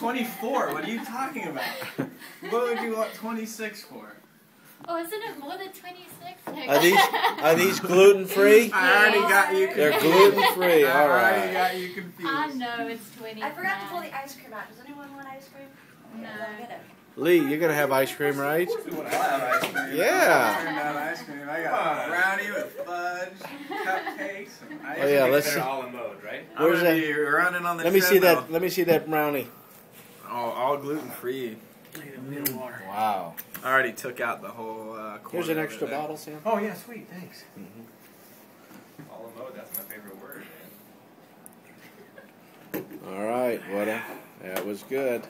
24. What are you talking about? what would you want 26 for? Oh, isn't it more than 26? Are these are these gluten free? I already got you. Confused. They're gluten free. I already got you confused. I know it's 20. I forgot to pull the ice cream out. Does anyone want ice cream? No. Yeah, I'll get it. Lee, you're gonna have ice cream, right? I'll have ice cream. Yeah. I turned ice cream. I got brownie with fudge, cupcakes, and ice Oh yeah, let's They're see. à la mode, right? I'm Where's gonna that? be running on the Let me see that. Let me see that brownie. Oh, all gluten free. Wow. I already took out the whole. Uh, Here's corner an extra there. bottle, Sam. Oh yeah, sweet, thanks. À la mode, that's my favorite word. Man. All right. What? A, that was good.